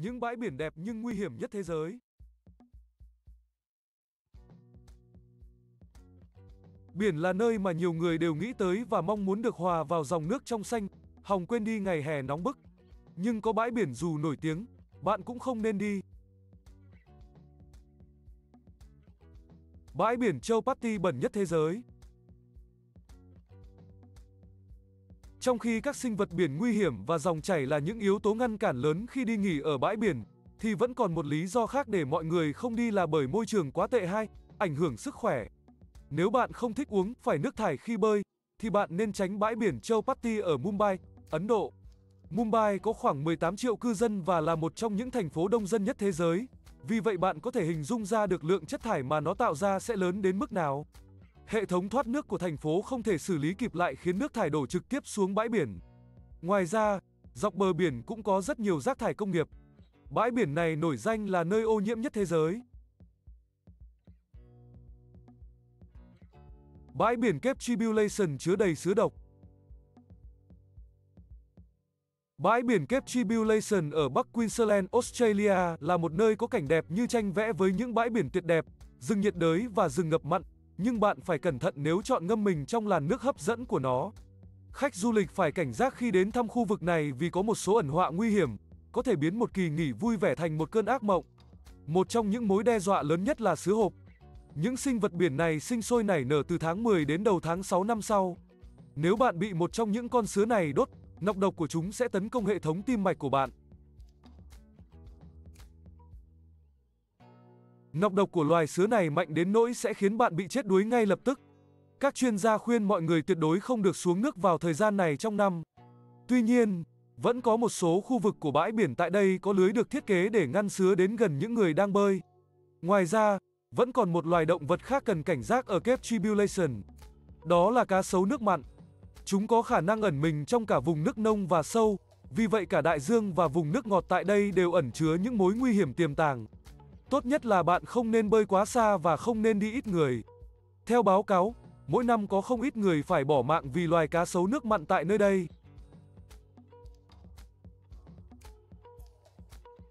Những bãi biển đẹp nhưng nguy hiểm nhất thế giới. Biển là nơi mà nhiều người đều nghĩ tới và mong muốn được hòa vào dòng nước trong xanh, hòng quên đi ngày hè nóng bức. Nhưng có bãi biển dù nổi tiếng, bạn cũng không nên đi. Bãi biển Châu Patti bẩn nhất thế giới. Trong khi các sinh vật biển nguy hiểm và dòng chảy là những yếu tố ngăn cản lớn khi đi nghỉ ở bãi biển, thì vẫn còn một lý do khác để mọi người không đi là bởi môi trường quá tệ hay ảnh hưởng sức khỏe. Nếu bạn không thích uống phải nước thải khi bơi, thì bạn nên tránh bãi biển Châu Patti ở Mumbai, Ấn Độ. Mumbai có khoảng 18 triệu cư dân và là một trong những thành phố đông dân nhất thế giới. Vì vậy bạn có thể hình dung ra được lượng chất thải mà nó tạo ra sẽ lớn đến mức nào. Hệ thống thoát nước của thành phố không thể xử lý kịp lại khiến nước thải đổ trực tiếp xuống bãi biển. Ngoài ra, dọc bờ biển cũng có rất nhiều rác thải công nghiệp. Bãi biển này nổi danh là nơi ô nhiễm nhất thế giới. Bãi biển Cape Tribulation chứa đầy sứa độc. Bãi biển Cape Tribulation ở Bắc Queensland, Australia là một nơi có cảnh đẹp như tranh vẽ với những bãi biển tuyệt đẹp, rừng nhiệt đới và rừng ngập mặn, nhưng bạn phải cẩn thận nếu chọn ngâm mình trong làn nước hấp dẫn của nó. Khách du lịch phải cảnh giác khi đến thăm khu vực này vì có một số ẩn họa nguy hiểm, có thể biến một kỳ nghỉ vui vẻ thành một cơn ác mộng. Một trong những mối đe dọa lớn nhất là sứa hộp. Những sinh vật biển này sinh sôi nảy nở từ tháng 10 đến đầu tháng 6 năm sau. Nếu bạn bị một trong những con sứa này đốt, nọc độc của chúng sẽ tấn công hệ thống tim mạch của bạn. Nọc độc của loài sứa này mạnh đến nỗi sẽ khiến bạn bị chết đuối ngay lập tức. Các chuyên gia khuyên mọi người tuyệt đối không được xuống nước vào thời gian này trong năm. Tuy nhiên, vẫn có một số khu vực của bãi biển tại đây có lưới được thiết kế để ngăn sứa đến gần những người đang bơi. Ngoài ra, vẫn còn một loài động vật khác cần cảnh giác ở Cape Tribulation. Đó là cá sấu nước mặn. Chúng có khả năng ẩn mình trong cả vùng nước nông và sâu, vì vậy cả đại dương và vùng nước ngọt tại đây đều ẩn chứa những mối nguy hiểm tiềm tàng. Tốt nhất là bạn không nên bơi quá xa và không nên đi ít người. Theo báo cáo, mỗi năm có không ít người phải bỏ mạng vì loài cá sấu nước mặn tại nơi đây.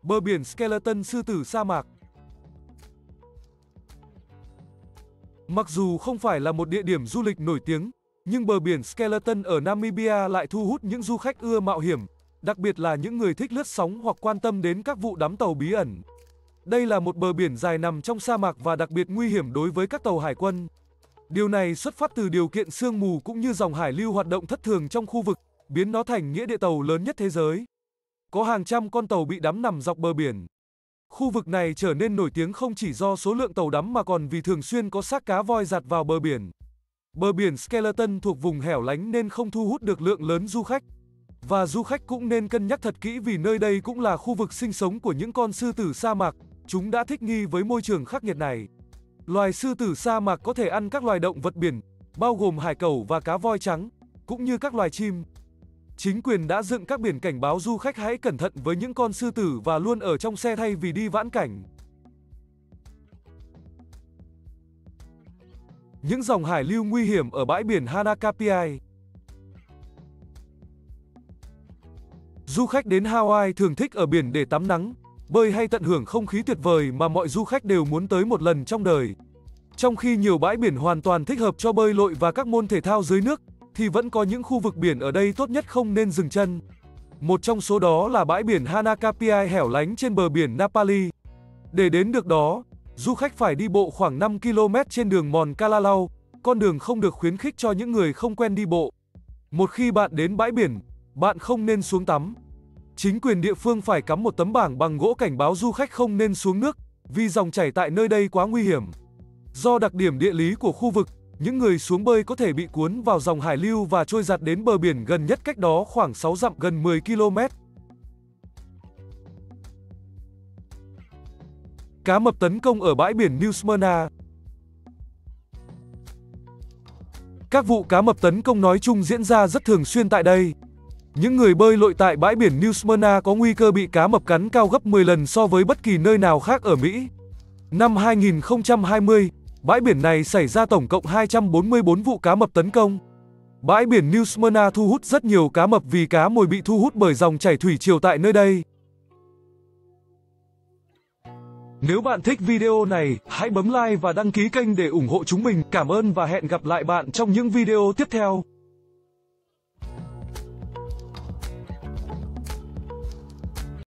Bờ biển Skeleton sư tử sa mạc Mặc dù không phải là một địa điểm du lịch nổi tiếng, nhưng bờ biển Skeleton ở Namibia lại thu hút những du khách ưa mạo hiểm, đặc biệt là những người thích lướt sóng hoặc quan tâm đến các vụ đắm tàu bí ẩn. Đây là một bờ biển dài nằm trong sa mạc và đặc biệt nguy hiểm đối với các tàu hải quân. Điều này xuất phát từ điều kiện sương mù cũng như dòng hải lưu hoạt động thất thường trong khu vực, biến nó thành nghĩa địa tàu lớn nhất thế giới. Có hàng trăm con tàu bị đắm nằm dọc bờ biển. Khu vực này trở nên nổi tiếng không chỉ do số lượng tàu đắm mà còn vì thường xuyên có xác cá voi giặt vào bờ biển. Bờ biển Skeleton thuộc vùng hẻo lánh nên không thu hút được lượng lớn du khách. Và du khách cũng nên cân nhắc thật kỹ vì nơi đây cũng là khu vực sinh sống của những con sư tử sa mạc, chúng đã thích nghi với môi trường khắc nghiệt này. Loài sư tử sa mạc có thể ăn các loài động vật biển, bao gồm hải cẩu và cá voi trắng, cũng như các loài chim. Chính quyền đã dựng các biển cảnh báo du khách hãy cẩn thận với những con sư tử và luôn ở trong xe thay vì đi vãn cảnh. Những dòng hải lưu nguy hiểm ở bãi biển Hanakapiai Du khách đến Hawaii thường thích ở biển để tắm nắng, bơi hay tận hưởng không khí tuyệt vời mà mọi du khách đều muốn tới một lần trong đời. Trong khi nhiều bãi biển hoàn toàn thích hợp cho bơi lội và các môn thể thao dưới nước, thì vẫn có những khu vực biển ở đây tốt nhất không nên dừng chân. Một trong số đó là bãi biển Hanakapiai hẻo lánh trên bờ biển Napali. Để đến được đó, du khách phải đi bộ khoảng 5 km trên đường Mòn Kalalau, con đường không được khuyến khích cho những người không quen đi bộ. Một khi bạn đến bãi biển, bạn không nên xuống tắm. Chính quyền địa phương phải cắm một tấm bảng bằng gỗ cảnh báo du khách không nên xuống nước, vì dòng chảy tại nơi đây quá nguy hiểm. Do đặc điểm địa lý của khu vực, những người xuống bơi có thể bị cuốn vào dòng hải lưu và trôi giặt đến bờ biển gần nhất cách đó khoảng 6 dặm gần 10 km. Cá mập tấn công ở bãi biển New Smyrna Các vụ cá mập tấn công nói chung diễn ra rất thường xuyên tại đây. Những người bơi lội tại bãi biển New Smyrna có nguy cơ bị cá mập cắn cao gấp 10 lần so với bất kỳ nơi nào khác ở Mỹ. Năm 2020, bãi biển này xảy ra tổng cộng 244 vụ cá mập tấn công. Bãi biển New Smyrna thu hút rất nhiều cá mập vì cá mồi bị thu hút bởi dòng chảy thủy triều tại nơi đây. Nếu bạn thích video này, hãy bấm like và đăng ký kênh để ủng hộ chúng mình. Cảm ơn và hẹn gặp lại bạn trong những video tiếp theo.